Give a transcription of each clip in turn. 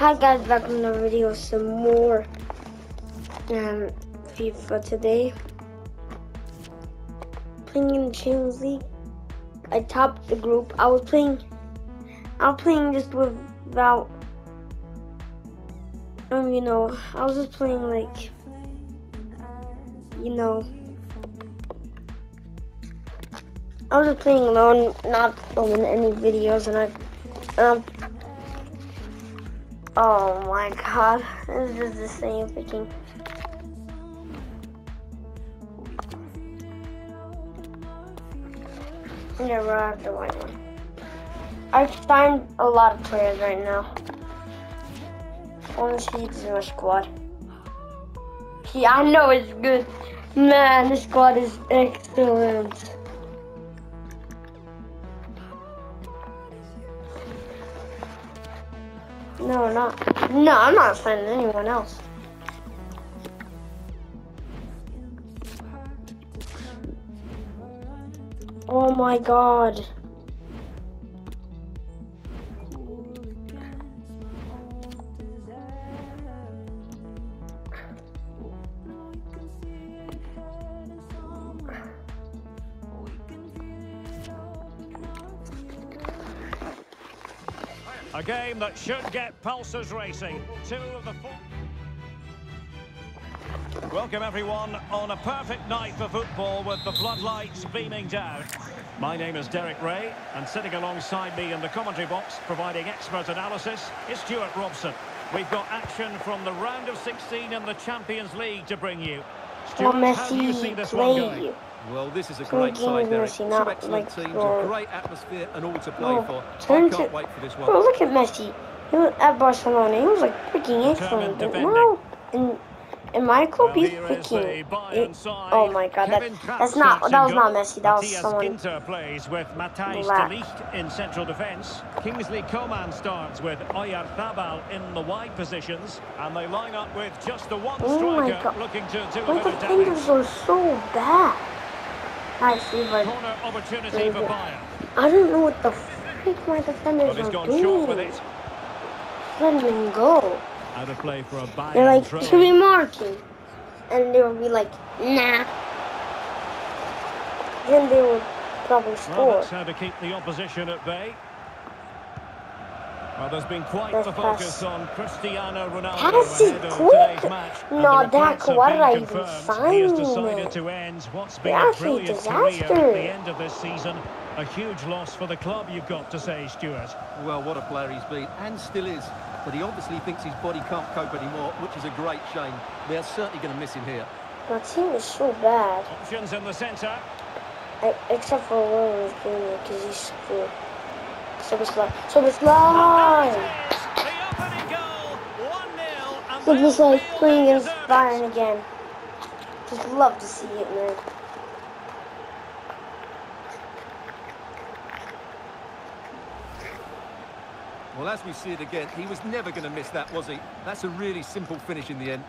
Hi guys, back in the video, some more um, FIFA today. Playing in the Champions League. I topped the group. I was playing, I was playing just without, um, you know, I was just playing like, you know, I was just playing alone, not filming any videos, and I, um, Oh my god, this is the same freaking. Never have the white one. I find a lot of players right now. Only Sheets in my squad. Yeah, I know it's good. Man, this squad is excellent. No, not. No, I'm not signing anyone else. Oh my god. Game that should get pulses racing. Two of the four. Welcome everyone on a perfect night for football with the floodlights beaming down. My name is Derek Ray and sitting alongside me in the commentary box providing expert analysis is Stuart Robson. We've got action from the round of 16 in the Champions League to bring you. Stuart, how do you see this one going? Well, this is a great side, Derek. Two excellent like teams, for- a great atmosphere, and all to play for. I can't to- wait for this Bro, one. look at Messi. He was at Barcelona. He was like freaking excellent. But defending. now, in in my club, he's here is the freaking. It- oh my god, that, that's not that was not. Messi. That was Matthias someone. Ginter plays with Matthijs Black. de Ligt in central defence. Kingsley Coman starts with Oyarzabal in the wide positions. And they line up with just the one Oh my striker God. looking to do a Why bit the fingers are so bad? I see, but Corner opportunity for. Bayern. I don't know what the freak my defenders he's are doing. with it. Let him go. Out of play for a Bayern They're like, throw. should we mark? And they would be like, nah. Then they would probably Well, score. that's how to keep the opposition at bay. Well, there's been quite That's the focus pass. on Cristiano Ronaldo Pass it ahead of quick. today's match. and No, the reports Dak, have why been did I even confirmed. He has decided to end what's been They're a actually a brilliant career at disaster. the end of this season. A huge loss for the club, you've got to say, Stuart. Well, what a player he's been, and still is. But he obviously thinks his body can't cope anymore, which is a great shame. They're certainly going to miss him here. My team is so bad, Options in the centre. I, except for Williams Jr. because he's cool. The opening goal, 1-0. and so like playing against. Bayern again. Just love to see it, man. Well, as we see it again, he was never going to miss that, was he? That's a really simple finish in the end.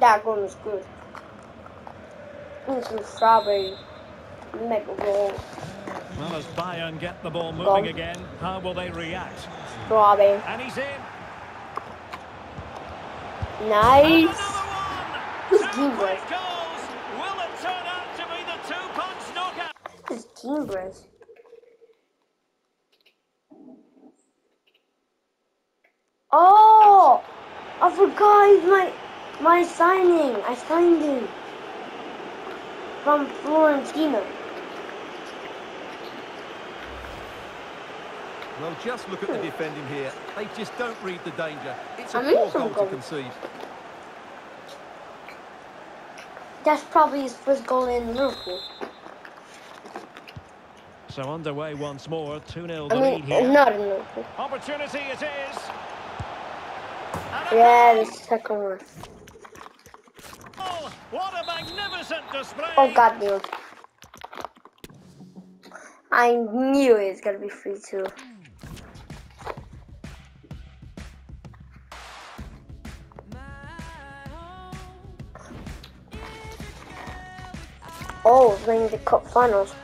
That one was good. And some strawberry mega roll. Well, as Bayern get the ball moving Gone. again, how will they react? Strawberry. And he's in. Nice. Another Who's one. Two Dean goals. Will it turn out to be the two-punch knockout? This Team Breast. Oh! I forgot he's my my signing. I signed him from Fiorentina. Well, just look at the defending here. They just don't read the danger. It's a I mean, poor some goal to concede. That's probably his first goal in Liverpool. So underway once more, 2-0 the I lead mean, here. not in Liverpool. Opportunity it is. A Yeah, the second one. What a magnificent display. Oh god, dude. I knew it was gonna be free too. Oh, playing the cup finals.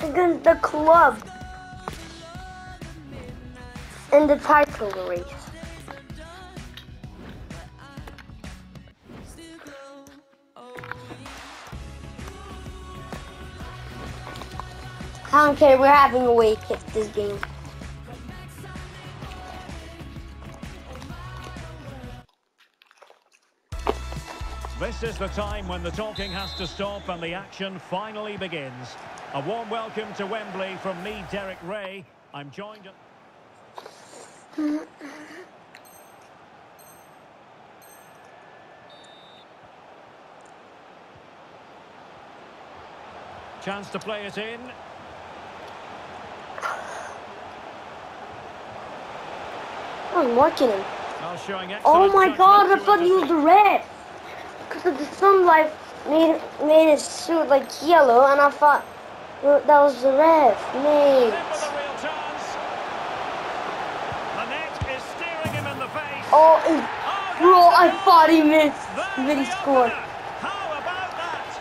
Against the club in the title race. I don't care, we're having a away kick this game. This is the time when the talking has to stop and the action finally begins. A warm welcome to Wembley from me, Derek Ray. I'm joined. Chance to play it in. Oh, I'm marking him. Oh my god, I thought he was the red. Because of the sunlight made made his suit like yellow, and I thought that was the red. In Oh, bro, I thought he missed. He the scored. opener. How about that?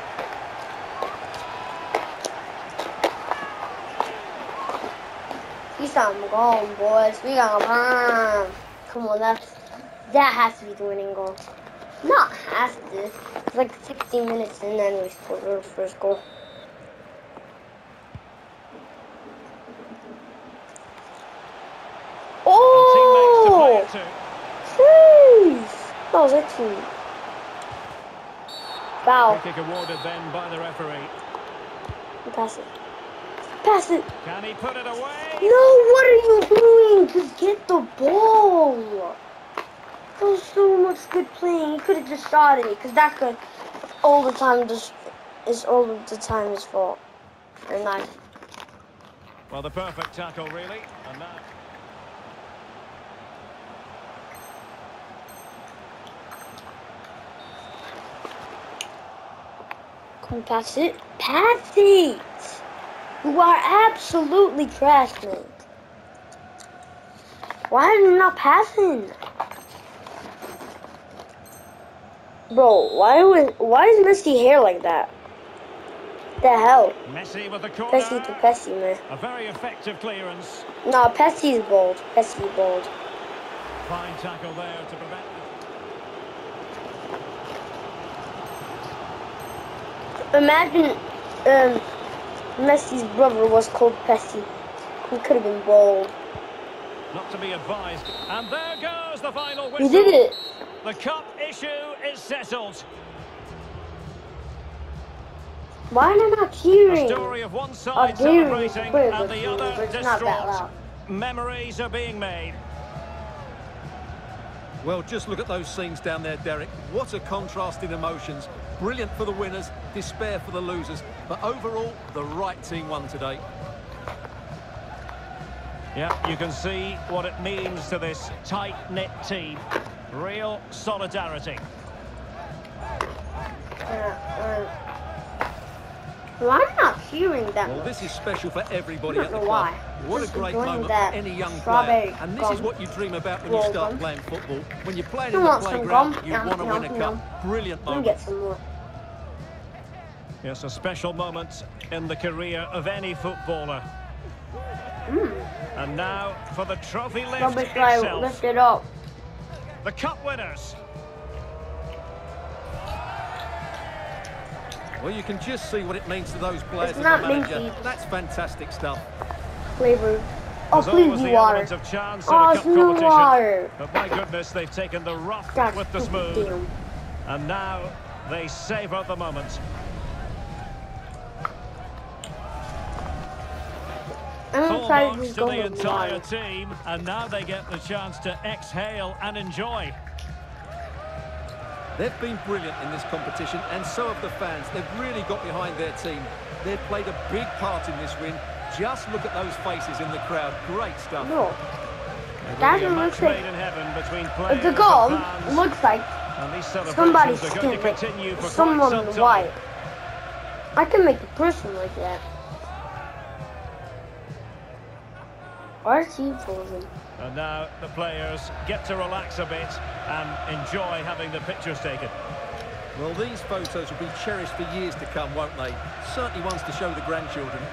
He's on goal, boys. We got a bomb. Come on, that that has to be the winning goal. Not has to. It's like 16 minutes and then we scored our first goal. And teammates to oh! play Oh! It to. Jeez! That was excellent. Foul. Kick awarded then by the referee. Pass it. Pass it. Can he put it away? No, what are you doing? Just get the ball. That was so much good playing. You could have just shot it because that could all the time just is all the time his fault. Or not. Well, the perfect tackle, really. And now... Come pass it. Pass it. You are absolutely trash, man. Why are you not passing? Bro, why was why is Messi hair like that? The hell? Messi with the corner. Pessi to Pessi, man. A very effective clearance. No, Pessi is bold. Pessi is bold. Fine tackle there to prevent... Imagine um, Messi's brother was called Pessi. He could have been bold. Not to be advised. And there goes the final He whistle. did it. The cup issue is settled. Why am I not A cheering? story of one side Oh, dear, celebrating we're and the other but it's not that distraught. loud. Memories are being made. Well, just look at those scenes down there, Derek. What a contrast in emotions. Brilliant for the winners, despair for the losers. But overall, the right team won today. Yeah, you can see what it means to this tight-knit team. Real solidarity. Uh, why am I not cheering that Well, much? this is special for everybody at the club. why. What a great moment for any young player. And this is what you dream about when you start gum. playing football. When you're playing You in the want playground, you Yum, want to yum, win a yum. cup. Brilliant Let me moment. get some more. Yes, a special moment in the career of any footballer. Hmm. And now for the trophy lift Don't be shy, itself. lift it up. The cup winners. Well, you can just see what it means to those players It's not minty. That's fantastic stuff. Flavor. Oh, There's please always be water. of chance Oh, in it's cup no water. But my goodness, they've taken the rough God, with the smooth. damn. And now they savour the moment. I'm Full marks to to the entire water. team, and now they get the chance to exhale and enjoy. They've been brilliant in this competition, and so have the fans. They've really got behind their team. They've played a big part in this win. Just look at those faces in the crowd. Great stuff. No. It That a looks match like- in heaven between players the goal and fans. looks like And these somebody celebrations are going to stupid, continue someone quite some white. I can make a person like that. Why is he frozen? And now the players get to relax a bit and enjoy having the pictures taken. Well, these photos will be cherished for years to come, won't they? Certainly ones to show the grandchildren.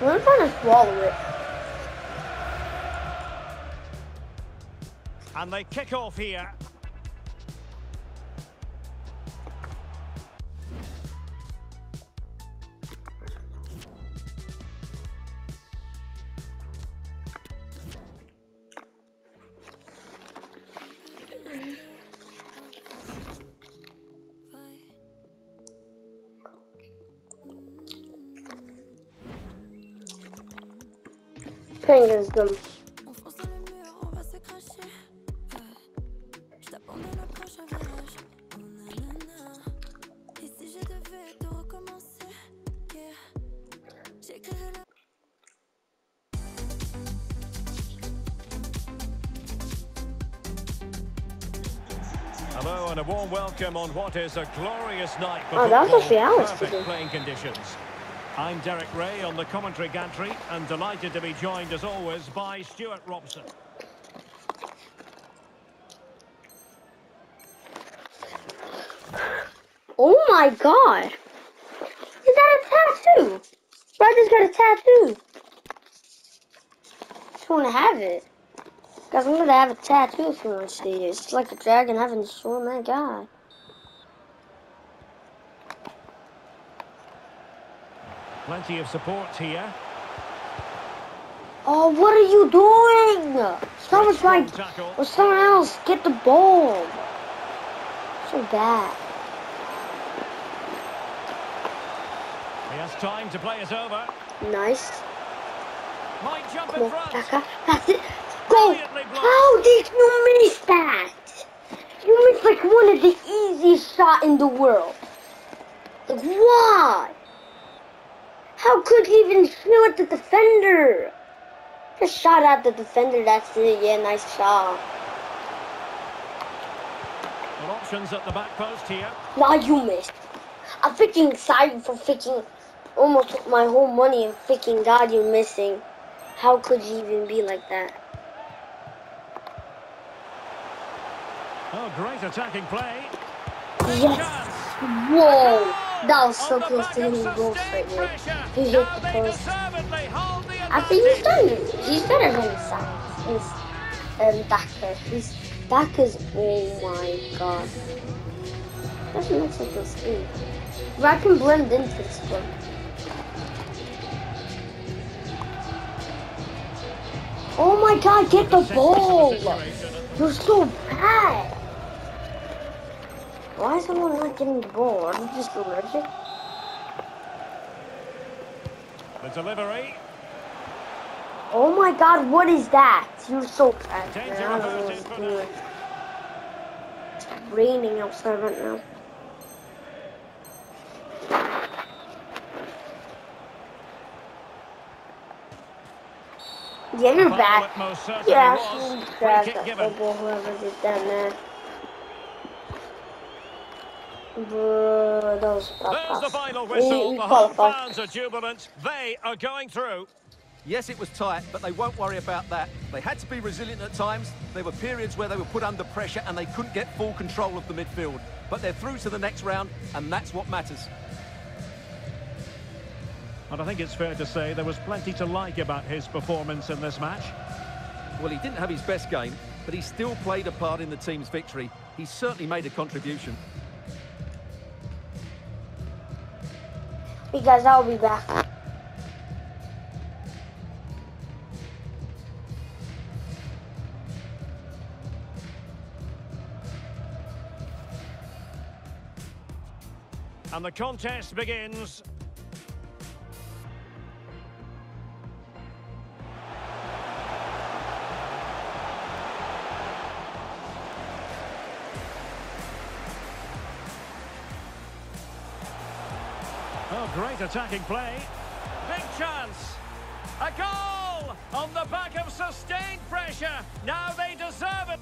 I'm trying to swallow it. And they kick off here. Le. Hello and a warm welcome on what is a glorious night for Oh, that's football. actually ours Perfect playing conditions. I'm Derek Ray on the commentary gantry and delighted to be joined as always by Stuart Robson. Oh my god! Is that a tattoo? Roger's got a tattoo. Just want to have it. Guys, I'm gonna have a tattoo if you want to see it. It's like a dragon having a sword. My god. Plenty of support here. Oh, what are you doing? Someone's trying. Or someone else get the ball. So bad. He has time to play it over. Nice. Might jump Come in on. Xhaka. That's it. Go! How did you miss that? You missed like one of the easiest shot in the world. Like why? How could you even shoot at the defender? Just shot at the defender. That's it. Yeah, nice shot. Well, options at the back post here. Now you missed. I'm freaking excited for freaking almost took my whole money and freaking God you're missing. How could you even be like that? Oh, great attacking play. Yes. Whoa. That was so close to hitting goal sustained straight there. He hit the post. deservedly hold the I think he's done. He's better than. He's um, Backer. He's Backer's. Oh my god. Doesn't look like this thing. But I can blend into this one. Oh my god, get the ball! You're so bad! Why is someone not getting the ball? Are you just allergic? The delivery. Oh my god, what is that? You're so bad. Man. I don't know averted what's for doing. It's raining outside right now. Yeah, you're back. it most certainly Yeah, was. she Free grabbed kick that football, whoever did that, man. Bro, that was a bad There's the final whistle. we The home qualified. fans are jubilant. They are going through. Yes, it was tight, but they won't worry about that. They had to be resilient at times. There were periods where they were put under pressure and they couldn't get full control of the midfield. But they're through to the next round, and that's what matters. And I think it's fair to say there was plenty to like about his performance in this match. Well, he didn't have his best game, but he still played a part in the team's victory. He certainly made a contribution. Guys, I'll be back. And the contest begins. Great attacking play. Big chance. A goal! On the back of sustained pressure, now they deserve it.